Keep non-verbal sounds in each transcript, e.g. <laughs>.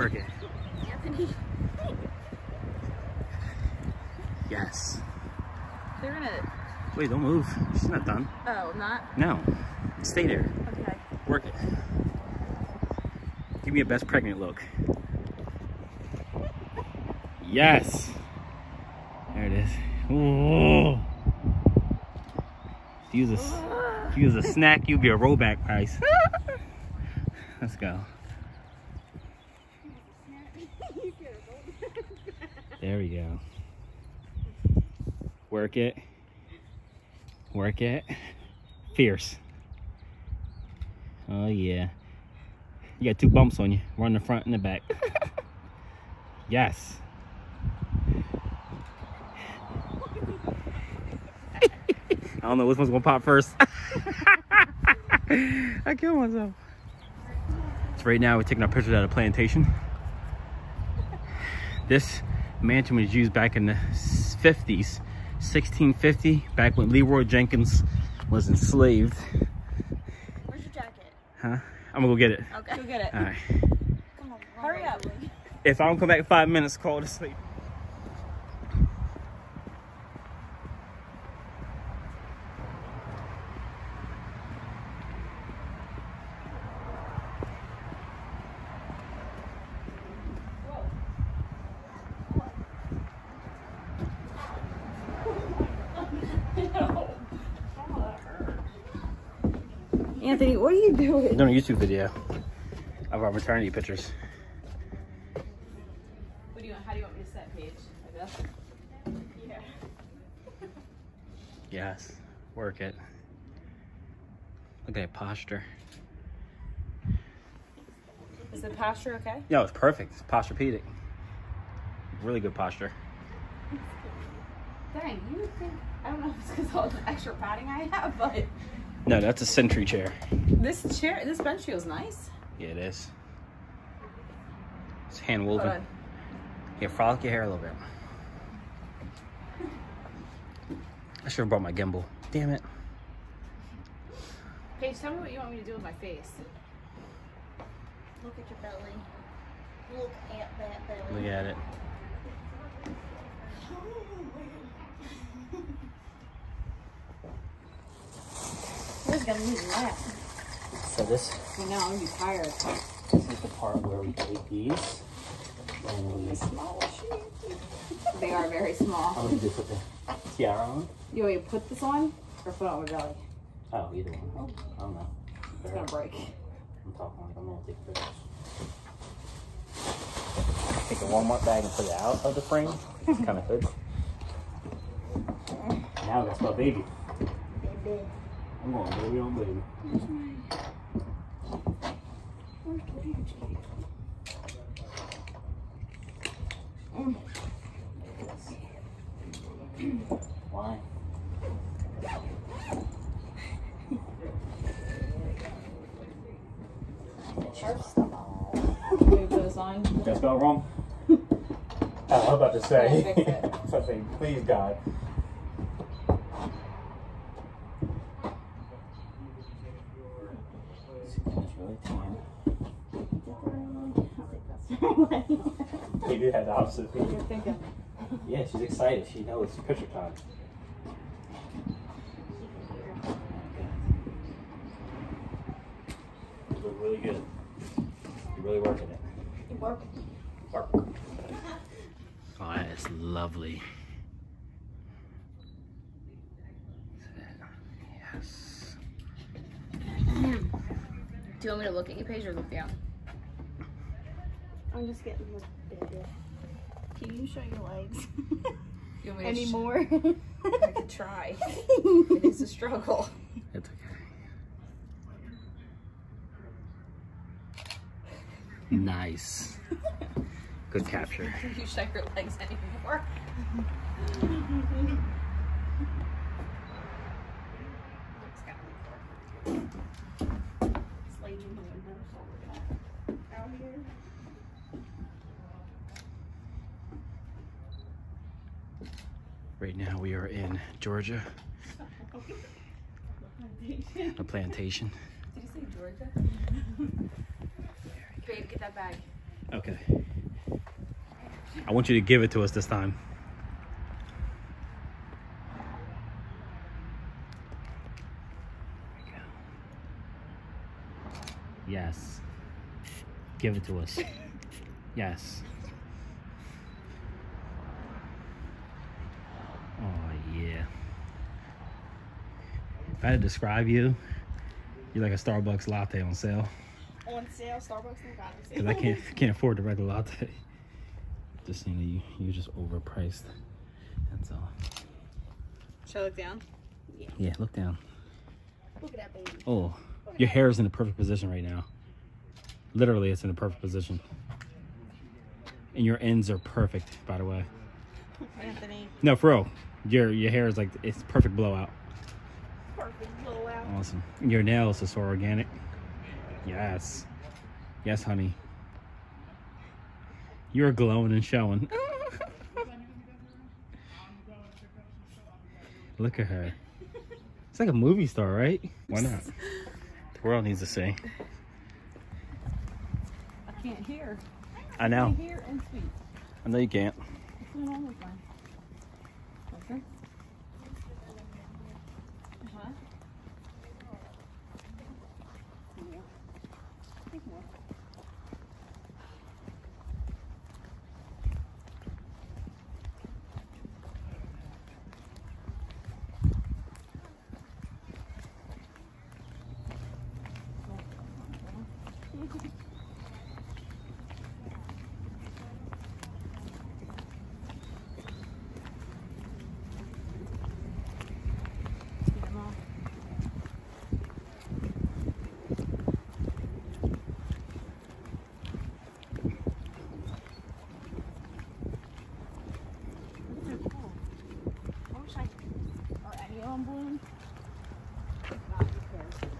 Work it. Anthony. Yes. They're gonna. Wait, don't move. She's not done. Oh, not? No. Stay there. Okay. Work it. Give me a best pregnant look. Yes. There it is. Ooh. If you use a, if you use a snack, you'd be a rollback price. <laughs> Let's go. There we go. Work it. Work it. Fierce. Oh yeah. You got two bumps on you. One in the front and the back. <laughs> yes. <laughs> I don't know which one's gonna pop first. <laughs> I killed myself. So right now we're taking our pictures at a plantation. This mansion was used back in the 50s, 1650, back when Leroy Jenkins was enslaved. Where's your jacket? Huh? I'm gonna go get it. Okay. Go get it. All right. Come on. Hurry up. If I don't come back in five minutes, call to sleep. Anthony, what are you doing? I'm doing a YouTube video of our maternity pictures. What do you want? How do you want me to set page? Like this? Yeah. <laughs> Yes, work it. Look at that posture. Is the posture okay? Yeah, it's perfect. It's posturepedic. Really good posture. Dang, you think. I don't know if it's because all the extra padding I have, but No, that's a Sentry chair. this chair, this bench feels nice. Yeah, it is. It's hand woven. Yeah, frolic your hair a little bit. I should have brought my gimbal. Damn it. Paige, tell me what you want me to do with my face. Look at your belly. Look at that belly. Look at it. Where's gonna lose that? So this, I know, I'm gonna be tired. this is the part where we take these and we Small They are very small. I'm gonna do put the tiara on. You want me to put this on or put it on my belly? Oh, either one. Oh. I don't know. It's gonna break. I'm talking like I'm gonna take pictures. Take a Walmart bag and put it out of the frame. It's kind of good. Now that's my baby. Baby. I'm going baby on baby. Where's my... Where's the beauty? Why? First of all. Can we put this on? That spelled wrong? I was about to say something. <laughs> Please, God. It's really tan. Maybe it had the opposite You're thinking. Yeah, she's excited. She knows it's picture time. You look really good. You're really working it. You work. Work. Oh, that is lovely. Yes. Do you want me to look at your page or look down? I'm just getting the baby. Can you show your legs <laughs> You want me to anymore? I could try. <laughs> it is a struggle. It's okay. Nice. Good capture. Can <laughs> you show your legs anymore? Looks kinda like This lady in the window, so we're gonna- out here. Right now we are in Georgia, a plantation. Did you say Georgia? Babe, get that bag. Okay. I want you to give it to us this time. There we go. Yes. Give it to us. Yes. Oh, yeah. If I had to describe you, you're like a Starbucks latte on sale. On sale, Starbucks don't got. Because I can't can't afford the regular latte. Just saying that you you're just overpriced. That's all. Should I look down? Yeah, look down. Look at that baby. Oh, your hair is in the perfect position right now. Literally, it's in the perfect position. And your ends are perfect, by the way. Anthony. No, for real. Your your hair is like it's perfect blowout. Awesome. Your nails are so organic. Yes. Yes, honey. You're glowing and showing. <laughs> Look at her. It's like a movie star, right? Why not? The world needs to see. I can't hear. I know. hear and speak. I know you can't. What's going on with mine? Okay. Uh-huh. Yeah. I think more. Get them all. These are cool. I wish I are any on bloom. If not, who cares? Okay.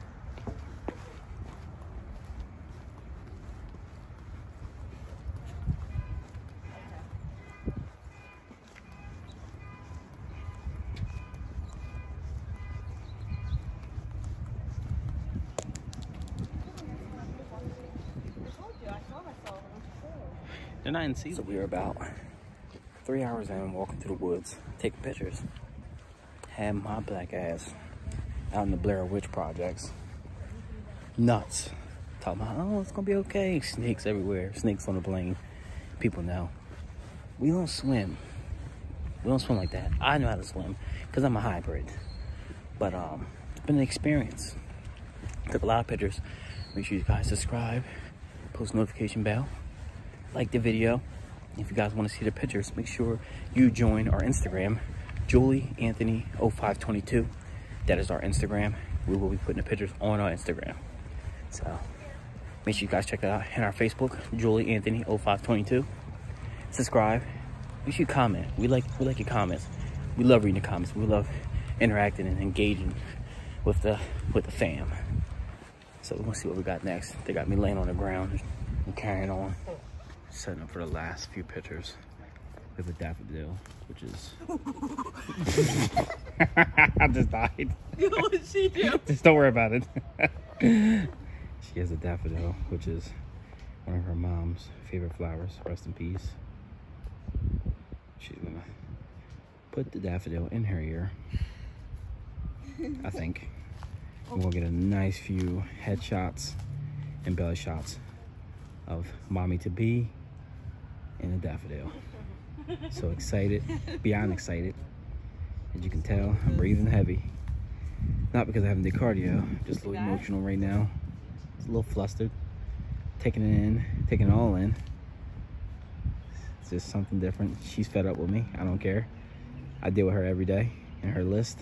I told you, I saw myself when I They're not in season. So we were about three hours in, walking through the woods, taking pictures. Had my black ass out in the Blair Witch Projects. Nuts. Talking about, oh, it's gonna be okay. Snakes everywhere. Snakes on the plane. People know. We don't swim. We don't swim like that. I know how to swim because I'm a hybrid. But um, it's been an experience. Took a lot of pictures. Make sure you guys subscribe, post notification bell like the video. If you guys want to see the pictures, make sure you join our Instagram, Julie Anthony 0522. That is our Instagram. We will be putting the pictures on our Instagram. So make sure you guys check that out. And our Facebook, Julie Anthony 0522. Subscribe. Make sure you comment. We like we like your comments. We love reading the comments. We love interacting and engaging with the with the fam. So we're gonna see what we got next. They got me laying on the ground and carrying on setting up for the last few pictures with a daffodil, which is. <laughs> I just died. What did she do? Just don't worry about it. <laughs> she has a daffodil, which is one of her mom's favorite flowers. Rest in peace. She's gonna put the daffodil in her ear. I think. And we'll get a nice few headshots and belly shots of mommy to be and a daffodil. So excited, beyond excited. As you can tell, I'm breathing heavy. Not because I haven't did cardio, just a little emotional right now. It's a little flustered. Taking it in, taking it all in. It's just something different. She's fed up with me. I don't care. I deal with her every day and her list,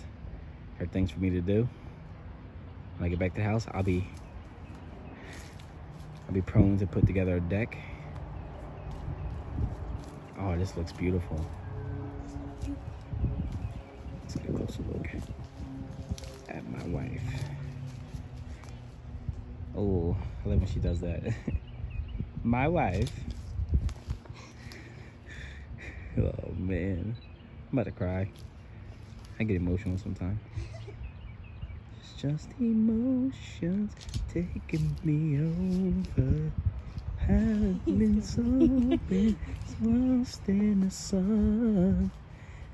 her things for me to do. When I get back to the house, I'll be I'll be prone to put together a deck. Oh, this looks beautiful. Let's get a closer look at my wife. Oh, I love when she does that. <laughs> my wife. <laughs> Oh man, I'm about to cry. I get emotional sometimes. It's just emotions taking me over. Do been so been lost in the sun.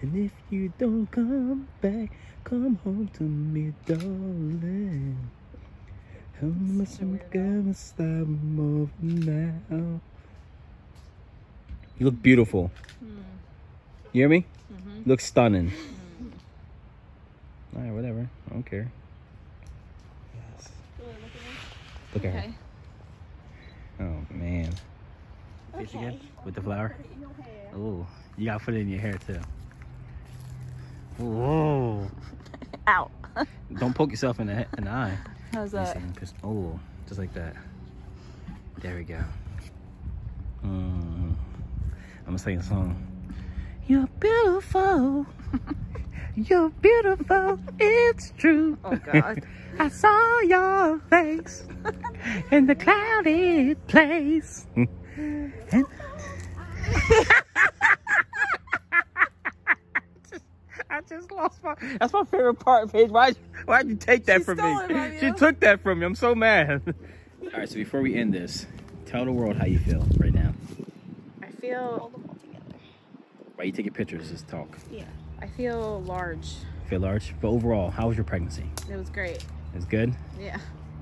And if you don't come back, come home to me, darling. How much I'm gonna stop over now? You look beautiful. You hear me? Mhm. You look stunning. Alright, whatever. I don't care. Yes. Look at her. Okay. Oh man. Face again? With the flower? Put <laughs> it in your hair. Oh, you gotta put it in your hair too. Whoa! Out. <laughs> <laughs> Don't poke yourself in the he- in the eye. How's that? Oh, just like that. There we go. Mm. I'm gonna sing a song. You're beautiful. You're beautiful. It's true. Oh God. I saw your face in the clouded place. And- I just lost my. That's my favorite part, Paige. Why? Why'd you take that She from stole me? it from She took that from me. I'm so mad. All right. So before we end this, tell the world how you feel right now. I feel Hold them all together. Why you taking pictures? Just talk. Yeah. I feel large. Feel large, but overall, how was your pregnancy? It was great. It was good. Yeah.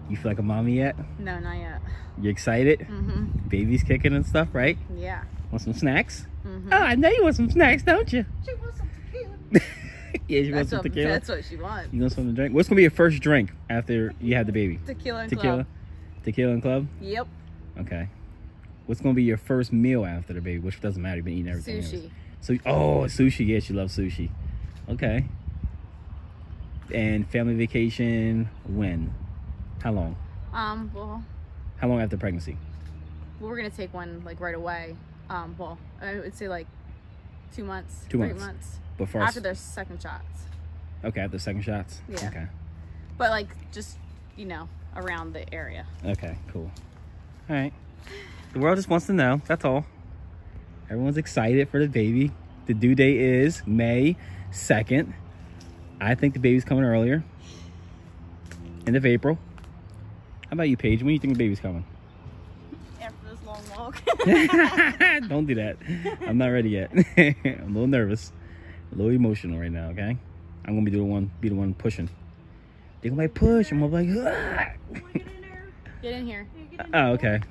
You feel like a mommy yet? No, not yet. You excited? Mhm. Baby's kicking and stuff, right? Yeah. Want some snacks? Mhm. Oh, I know you want some snacks, don't you? She wants some tequila. <laughs> yeah, want That's some what, tequila? that's what she wants. You want something to drink? What's gonna be your first drink after you have the baby? Tequila and Tequila? club. Tequila and club? Yep. Okay. What's gonna be your first meal after the baby? Which doesn't matter, you've been eating everything. Sushi. So oh sushi, yeah, she loves sushi. Okay. And family vacation when? How long? Um. Well, How long after pregnancy? we're gonna take one like right away. Um. Well, I would say like two months. Two three months. months. But After their second shots. Okay, after second shots? Yeah. Okay. But like just you know around the area. Okay, cool. Alright. The world just wants to know, that's all. Everyone's excited for the baby. The due date is May 2nd. I think the baby's coming earlier. End of April. How about you, Paige? When do you think the baby's coming? After this long walk. Don't do that. I'm not ready yet. <laughs> I'm a little nervous. A little emotional right now, okay? I'm gonna be the one be the one pushing. They're gonna be push. I'm gonna be like. <laughs> Get in there? Get in here. Yeah, get in Oh, okay.